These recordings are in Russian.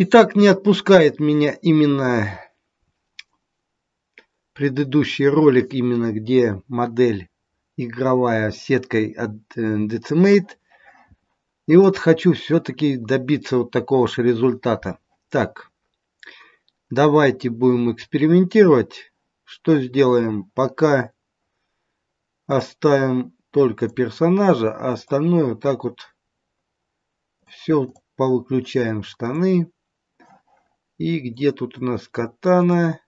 И так не отпускает меня именно предыдущий ролик, именно где модель игровая с сеткой от э, Decimate. И вот хочу все-таки добиться вот такого же результата. Так, давайте будем экспериментировать. Что сделаем? Пока оставим только персонажа, а остальное вот так вот все повыключаем штаны. И где тут у нас катана?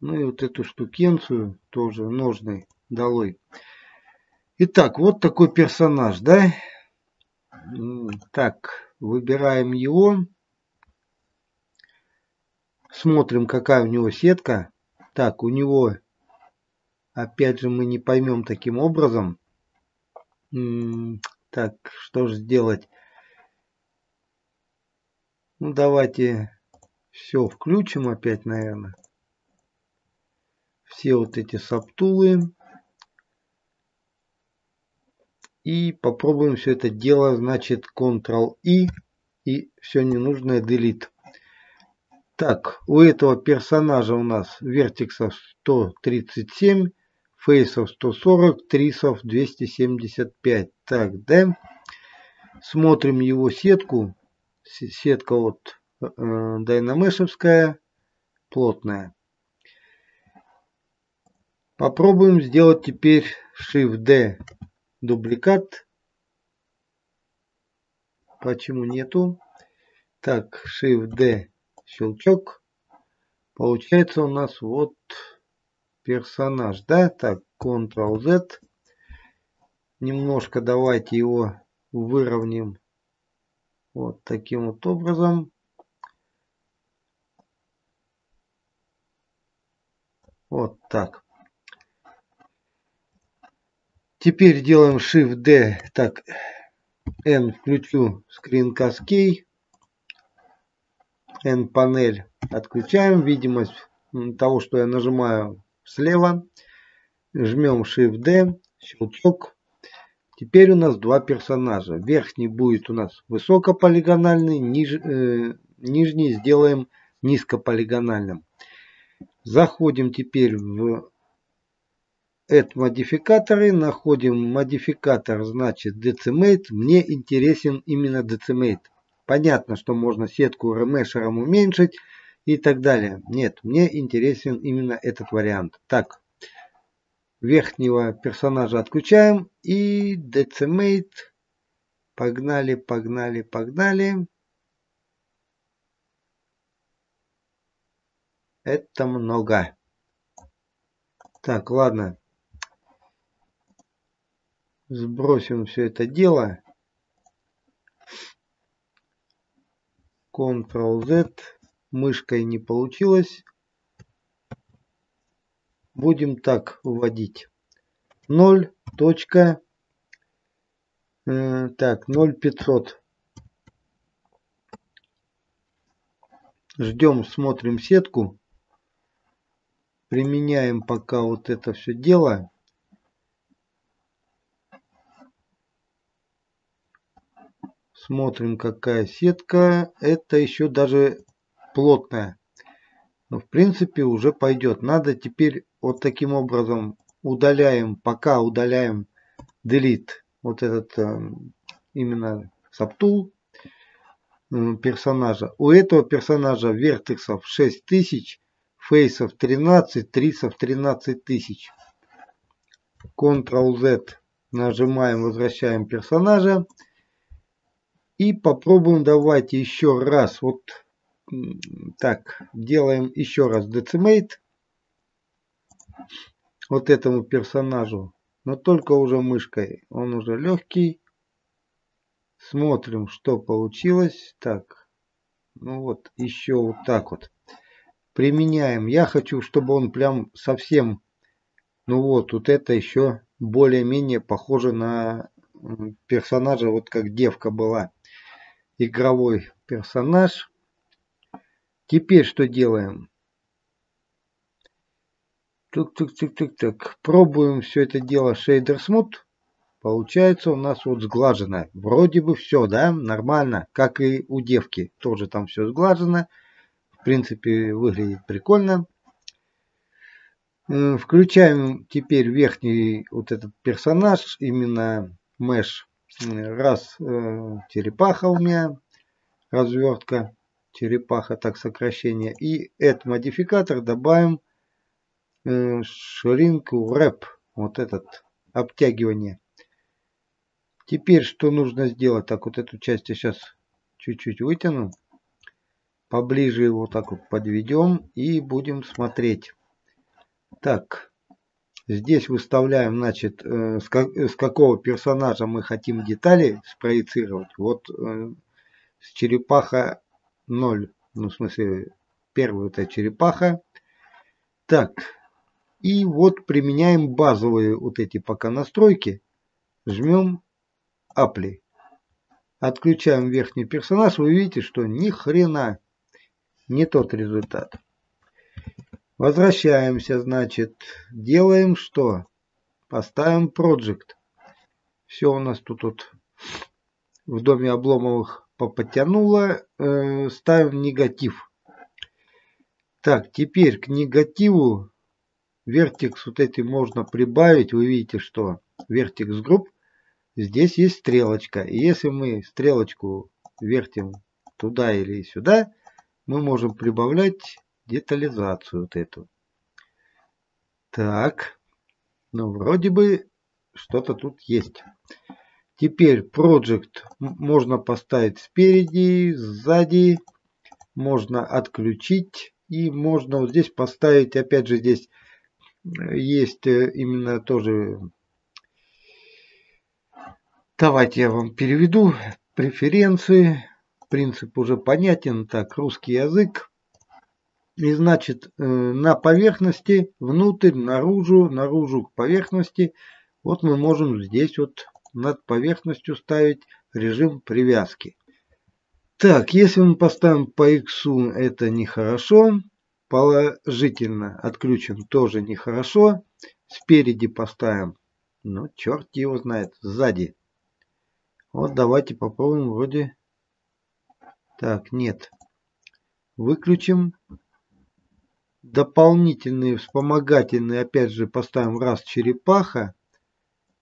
Ну и вот эту штукенцию тоже ножной долой. Итак, вот такой персонаж, да? Так, выбираем его. Смотрим, какая у него сетка. Так, у него, опять же, мы не поймем таким образом. Так, что же сделать? Ну, давайте все включим опять, наверное. Все вот эти саптулы. И попробуем все это дело, значит, Ctrl-I и все ненужное Delete. Так, у этого персонажа у нас вертексов 137, фейсов 140, трисов 275. Так, да. Смотрим его сетку сетка вот э, дайнамешевская, плотная. Попробуем сделать теперь Shift-D дубликат. Почему нету? Так, Shift-D щелчок. Получается у нас вот персонаж, да? Так, Ctrl-Z. Немножко давайте его выровняем вот таким вот образом. Вот так. Теперь делаем Shift-D. Так, N включу скринкаст кей. N панель отключаем. Видимость того, что я нажимаю слева. Жмем Shift-D. Щелчок. Теперь у нас два персонажа. Верхний будет у нас высокополигональный, ниж, э, нижний сделаем низкополигональным. Заходим теперь в Add модификаторы, находим модификатор, значит Decimate. Мне интересен именно Decimate. Понятно, что можно сетку ремешером уменьшить и так далее. Нет, мне интересен именно этот вариант. Так, верхнего персонажа отключаем и decimate. Погнали, погнали, погнали. Это много. Так, ладно. Сбросим все это дело. Ctrl-Z. Мышкой не получилось будем так вводить. 0 точка э, так 0500 ждем смотрим сетку. Применяем пока вот это все дело. Смотрим какая сетка. Это еще даже плотная. Но в принципе уже пойдет надо теперь вот таким образом удаляем, пока удаляем delete вот этот э, именно subtool э, персонажа. У этого персонажа вертексов 6000, фейсов 13, трисов 13 тысяч. Ctrl-Z нажимаем, возвращаем персонажа. И попробуем давайте еще раз. Вот так, делаем еще раз Decimate вот этому персонажу, но только уже мышкой. Он уже легкий. Смотрим, что получилось. Так, ну вот, еще вот так вот. Применяем. Я хочу, чтобы он прям совсем, ну вот, вот это еще более-менее похоже на персонажа, вот как девка была. Игровой персонаж. Теперь что делаем? Тук-тук-тук-тук-тук. Пробуем все это дело Shader Smooth. получается у нас вот сглажено. Вроде бы все, да, нормально, как и у девки. Тоже там все сглажено. В принципе, выглядит прикольно. Включаем теперь верхний вот этот персонаж, именно Мэш. Раз э, черепаха у меня, развертка, черепаха, так сокращение. И этот модификатор добавим э, ширинку рэп, вот этот обтягивание. Теперь что нужно сделать? Так, вот эту часть я сейчас чуть-чуть вытяну. Поближе его так вот подведем и будем смотреть. Так, здесь выставляем, значит, э, с, как, с какого персонажа мы хотим детали спроецировать. Вот э, с черепаха 0, ну в смысле первая это черепаха. Так, и вот применяем базовые вот эти пока настройки. Жмем Apply. Отключаем верхний персонаж. Вы видите, что ни хрена не тот результат. Возвращаемся, значит. Делаем что? Поставим Project. Все у нас тут вот в доме Обломовых попотянуло. Э, ставим негатив. Так, теперь к негативу Вертекс вот эти можно прибавить. Вы видите, что вертекс групп. Здесь есть стрелочка. И если мы стрелочку вертим туда или сюда, мы можем прибавлять детализацию вот эту. Так. Ну, вроде бы что-то тут есть. Теперь Project можно поставить спереди, сзади. Можно отключить. И можно вот здесь поставить, опять же, здесь есть э, именно тоже... Давайте я вам переведу. Преференции. Принцип уже понятен. Так, русский язык. И значит, э, на поверхности, внутрь, наружу, наружу к поверхности. Вот мы можем здесь вот над поверхностью ставить режим привязки. Так, если мы поставим по x, это нехорошо положительно отключим тоже нехорошо. Спереди поставим. Ну, черт его знает. Сзади. Вот давайте попробуем вроде. Так, нет. Выключим. Дополнительные вспомогательные, опять же, поставим раз черепаха.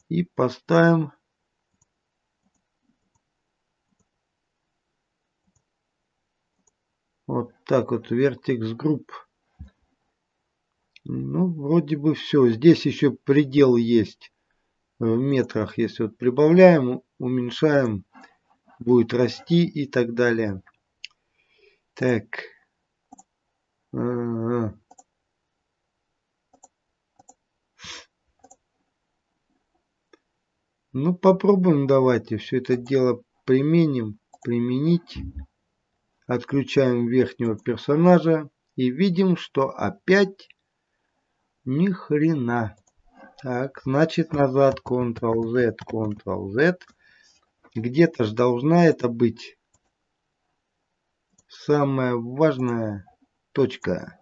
И поставим Вот так вот, Vertex Group. Ну, вроде бы все. Здесь еще предел есть в метрах. Если вот прибавляем, уменьшаем, будет расти и так далее. Так. Ну, попробуем давайте все это дело применим, применить. Отключаем верхнего персонажа и видим, что опять ни хрена. Так, значит назад Ctrl-Z, Ctrl-Z. Где-то же должна это быть самая важная точка.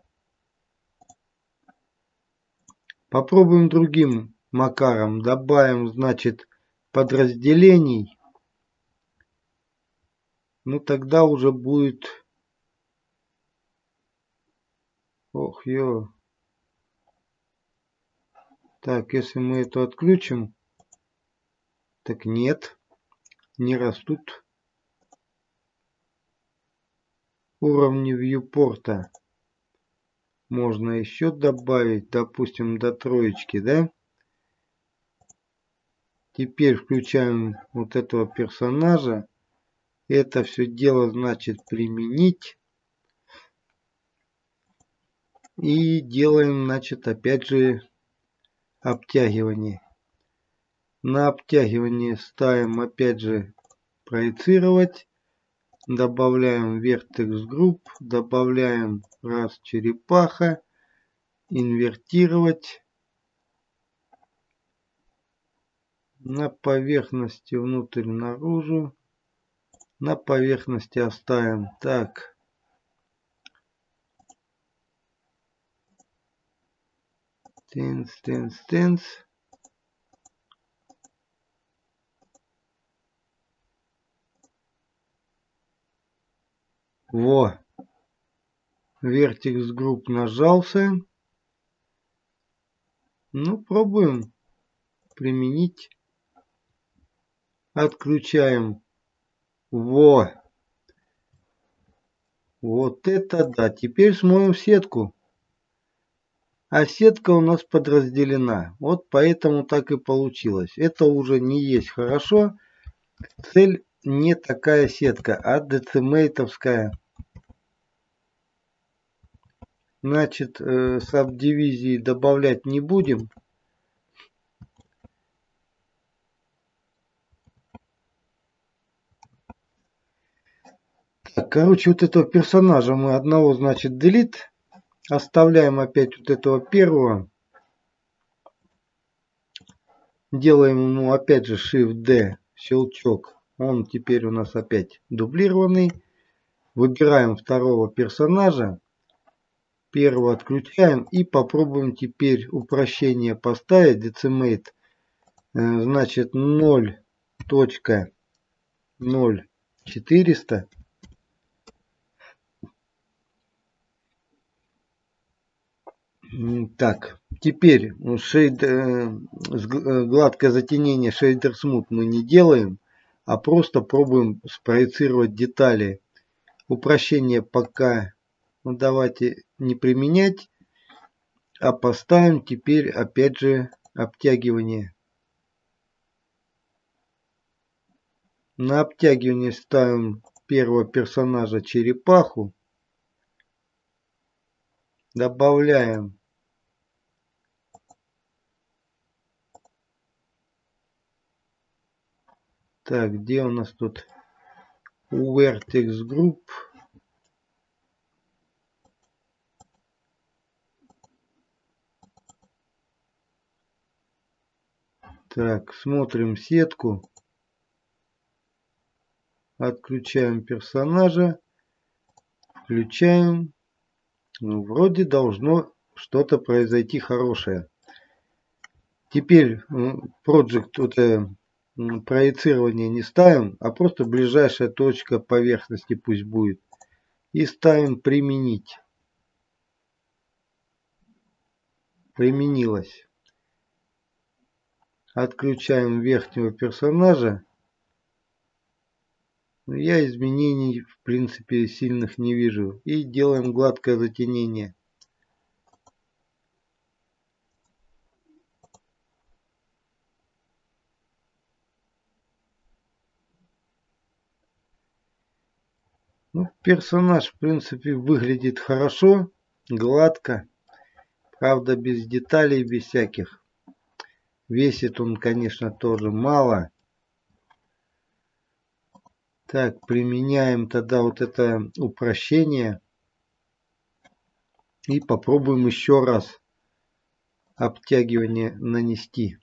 Попробуем другим макаром. Добавим, значит, подразделений ну тогда уже будет... Ох, ё. Так, если мы это отключим, так нет, не растут уровни вьюпорта. Можно еще добавить, допустим, до троечки, да? Теперь включаем вот этого персонажа это все дело значит применить. И делаем, значит, опять же обтягивание. На обтягивание ставим опять же проецировать. Добавляем Vertex Group, добавляем раз черепаха, инвертировать. На поверхности внутрь наружу на поверхности оставим. Так. Тинс, тинс, тинс. Во. Вертикс групп нажался. Ну, пробуем применить. Отключаем во. Вот это да. Теперь смоем сетку. А сетка у нас подразделена. Вот поэтому так и получилось. Это уже не есть хорошо. Цель не такая сетка, а децимейтовская. Значит, э, сабдивизии добавлять не будем. Короче, вот этого персонажа мы одного, значит, delete. Оставляем опять вот этого первого. Делаем ему опять же Shift-D, щелчок. Он теперь у нас опять дублированный. Выбираем второго персонажа. Первого отключаем и попробуем теперь упрощение поставить. Decimate э, значит 0.0400 Так, теперь шейд, э, э, гладкое затенение шейдер смут мы не делаем, а просто пробуем спроецировать детали. Упрощение пока ну, давайте не применять, а поставим теперь опять же обтягивание. На обтягивание ставим первого персонажа черепаху. Добавляем Так, где у нас тут Vertex Group? Так, смотрим сетку. Отключаем персонажа. Включаем. Ну, вроде должно что-то произойти хорошее. Теперь Project вот, проецирование не ставим, а просто ближайшая точка поверхности пусть будет. И ставим применить. Применилось. Отключаем верхнего персонажа. Я изменений в принципе сильных не вижу. И делаем гладкое затенение. Персонаж, в принципе, выглядит хорошо, гладко. Правда, без деталей, без всяких. Весит он, конечно, тоже мало. Так, применяем тогда вот это упрощение. И попробуем еще раз обтягивание нанести.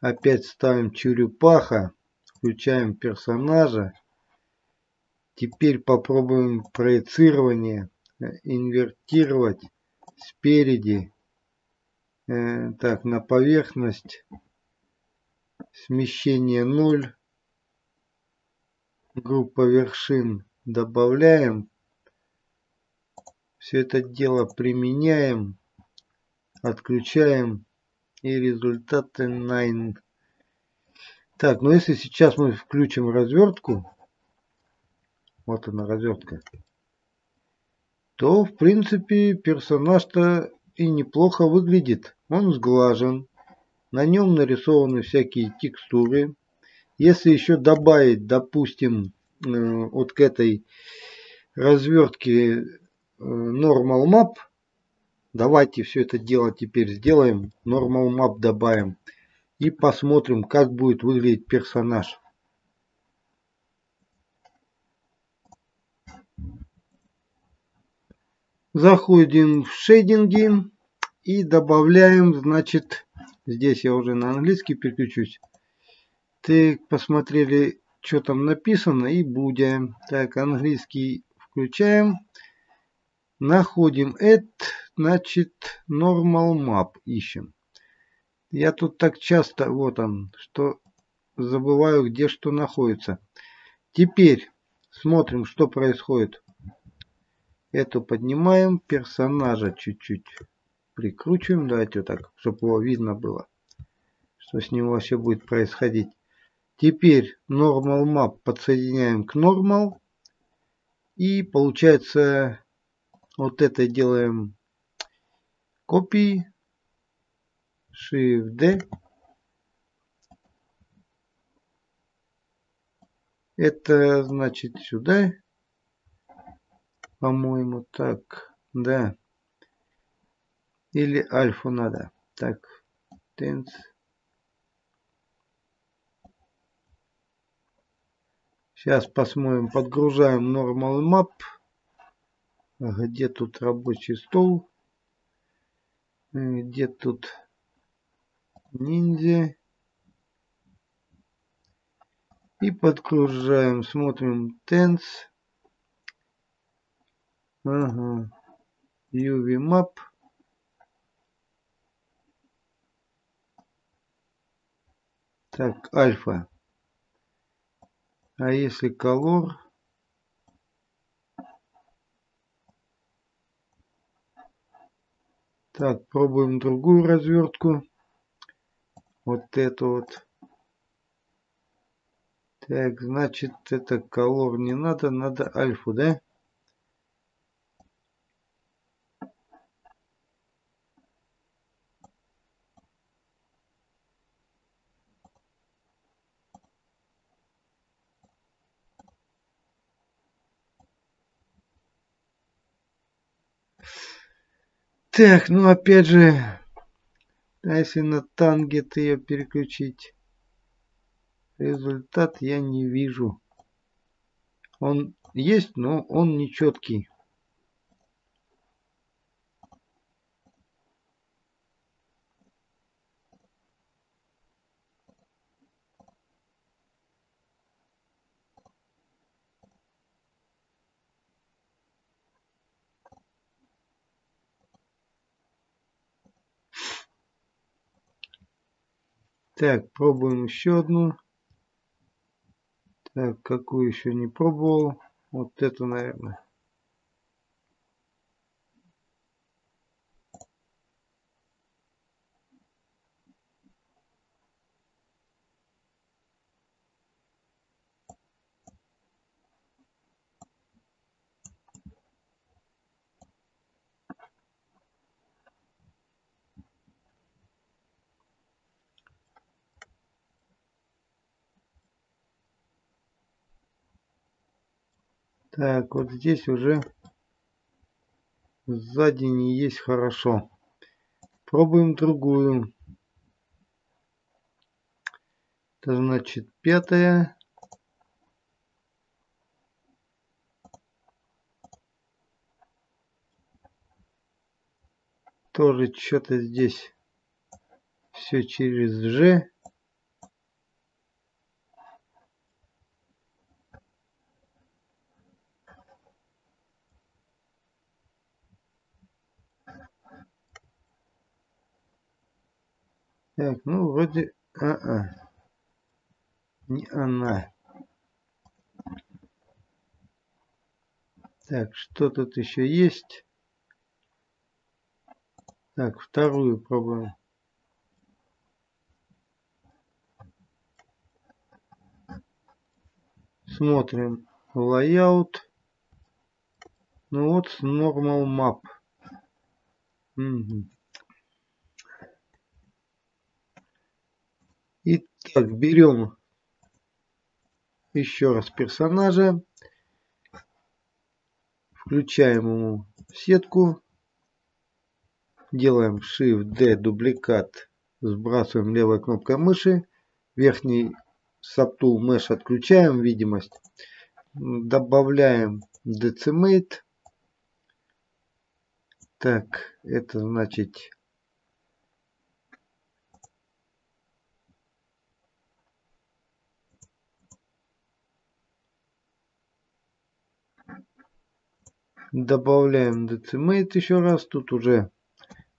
Опять ставим черепаха. Включаем персонажа. Теперь попробуем проецирование, э, инвертировать спереди, э, так, на поверхность, смещение 0, группа вершин добавляем, все это дело применяем, отключаем и результаты 9. Так, ну если сейчас мы включим развертку, вот она развертка, то в принципе персонаж-то и неплохо выглядит. Он сглажен, на нем нарисованы всякие текстуры. Если еще добавить, допустим, э, вот к этой развертке э, Normal Map, давайте все это дело теперь сделаем, Normal Map добавим и посмотрим, как будет выглядеть персонаж. Заходим в шейдинги и добавляем, значит, здесь я уже на английский переключусь. Так, посмотрели, что там написано и будем. Так, английский включаем. Находим это, значит, normal map ищем. Я тут так часто, вот он, что забываю, где что находится. Теперь смотрим, что происходит. Эту поднимаем, персонажа чуть-чуть прикручиваем. Давайте вот так, чтобы его видно было, что с ним вообще будет происходить. Теперь normal map подсоединяем к normal. И получается вот это делаем копии. Shift D. Это значит сюда. По-моему, так. Да. Или альфа надо. Так. Tense. Сейчас посмотрим. Подгружаем Normal Map. Где тут рабочий стол? Где тут ниндзя? И подгружаем. Смотрим Tense. Ага. UV Map. Так, альфа. А если color? Так, пробуем другую развертку. Вот эту вот. Так, значит, это color не надо, надо альфу, да? Так, ну опять же, а если на тангет ее переключить, результат я не вижу. Он есть, но он нечеткий. Так, пробуем еще одну. Так, какую еще не пробовал. Вот эту, наверное. Так, вот здесь уже сзади не есть хорошо. Пробуем другую. Это значит пятая. Тоже что-то здесь все через G. Так, ну вроде... А -а. Не она. Так, что тут еще есть? Так, вторую пробуем. Смотрим. Layout. Ну вот, normal map. Угу. Итак, берем еще раз персонажа, включаем ему сетку, делаем Shift-D дубликат, сбрасываем левой кнопкой мыши, верхний Subtool Mesh отключаем видимость, добавляем Decimate, так, это значит Добавляем decimate еще раз. Тут уже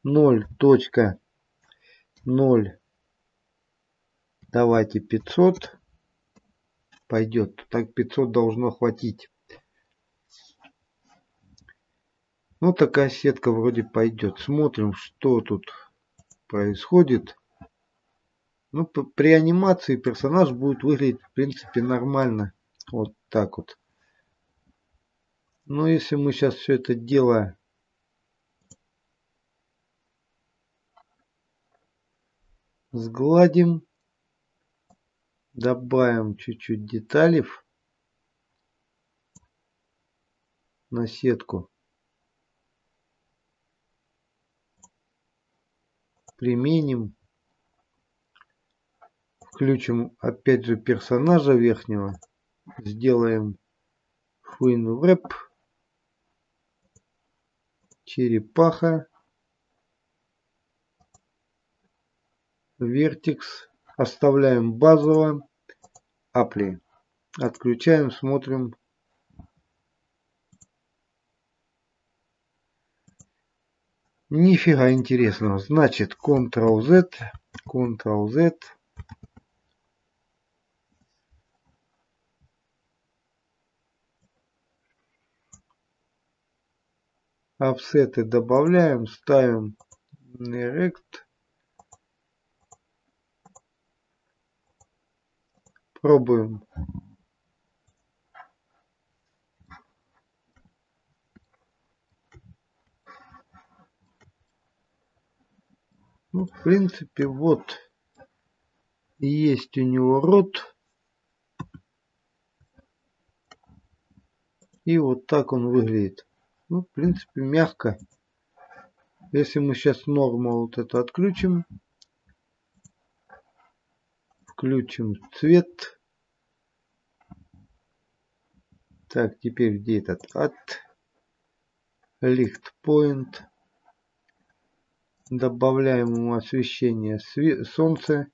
0.0. Давайте 500. пойдет. Так 500 должно хватить. Ну, такая сетка вроде пойдет. Смотрим, что тут происходит. Ну, при анимации персонаж будет выглядеть, в принципе, нормально. Вот так вот. Но если мы сейчас все это дело сгладим, добавим чуть-чуть деталей на сетку. Применим. Включим опять же персонажа верхнего. Сделаем Queen Wrap. Черепаха. Vertex. Оставляем базово. Apply. Отключаем, смотрим. Нифига интересного. Значит, Ctrl-Z, Ctrl-Z. Офсеты добавляем, ставим Erect. Пробуем. Ну, в принципе, вот есть у него рот. И вот так он выглядит. Ну, в принципе, мягко. Если мы сейчас норму вот это отключим, включим цвет. Так, теперь где этот от licht point. Добавляем ему освещение солнца.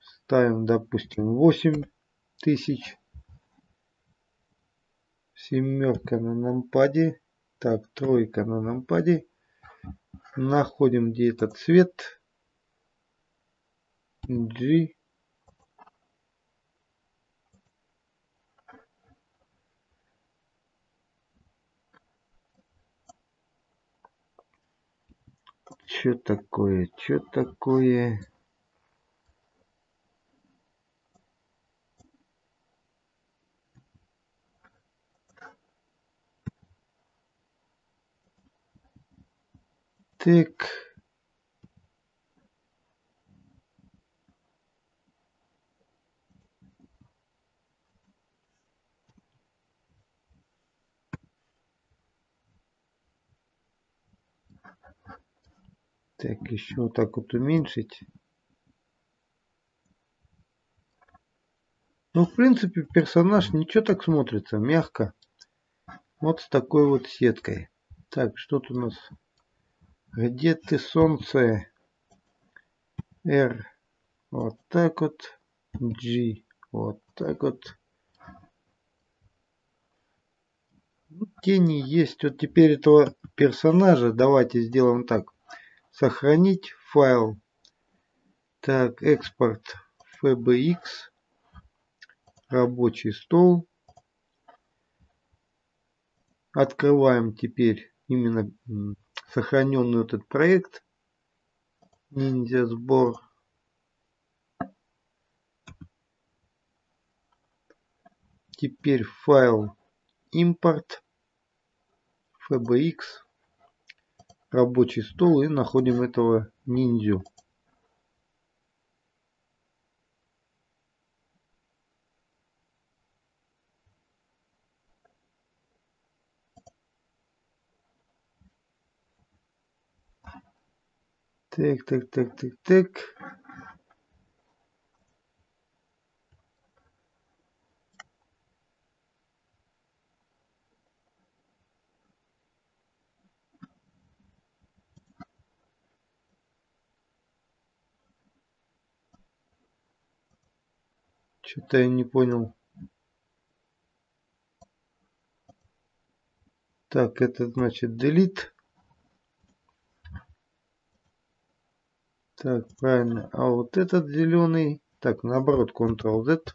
Ставим, допустим, 8000. Семерка на нампаде. Так, тройка на нампаде. Находим где этот цвет. G. Что такое? Что такое? Так. Так, еще вот так вот уменьшить. Ну, в принципе, персонаж ничего так смотрится, мягко. Вот с такой вот сеткой. Так, что тут у нас? Где ты, солнце? R. Вот так вот. G. Вот так вот. Ну, тени есть. Вот теперь этого персонажа давайте сделаем так. Сохранить файл. Так, экспорт FBX. Рабочий стол. Открываем теперь именно сохраненный этот проект. Ниндзя сбор. Теперь файл импорт FBX рабочий стол и находим этого ниндзю. Так, так, так, так, так. Что-то я не понял. Так, это значит delete. Так, правильно. А вот этот зеленый Так, наоборот, Ctrl-Z.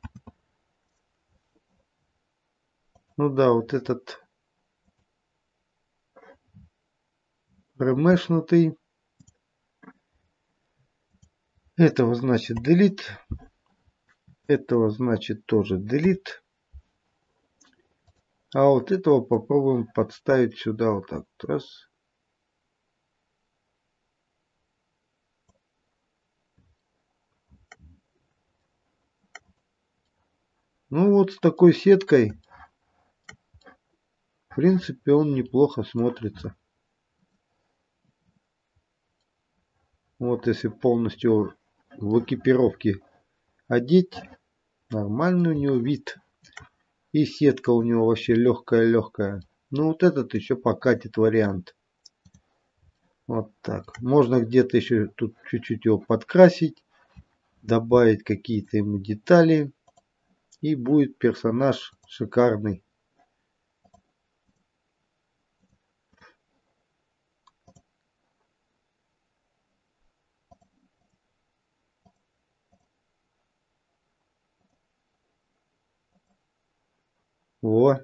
Ну да, вот этот ремешнутый. Этого значит delete. Этого значит тоже delete. А вот этого попробуем подставить сюда вот так. Раз. Ну вот с такой сеткой, в принципе, он неплохо смотрится. Вот если полностью в экипировке одеть, нормальный у него вид. И сетка у него вообще легкая-легкая. Ну вот этот еще покатит вариант. Вот так. Можно где-то еще тут чуть-чуть его подкрасить. Добавить какие-то ему детали и будет персонаж шикарный. Во.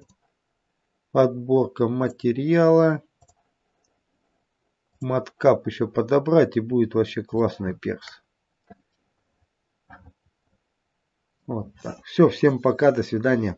Подборка материала. Маткап еще подобрать и будет вообще классный перс. Вот так. Все, всем пока, до свидания.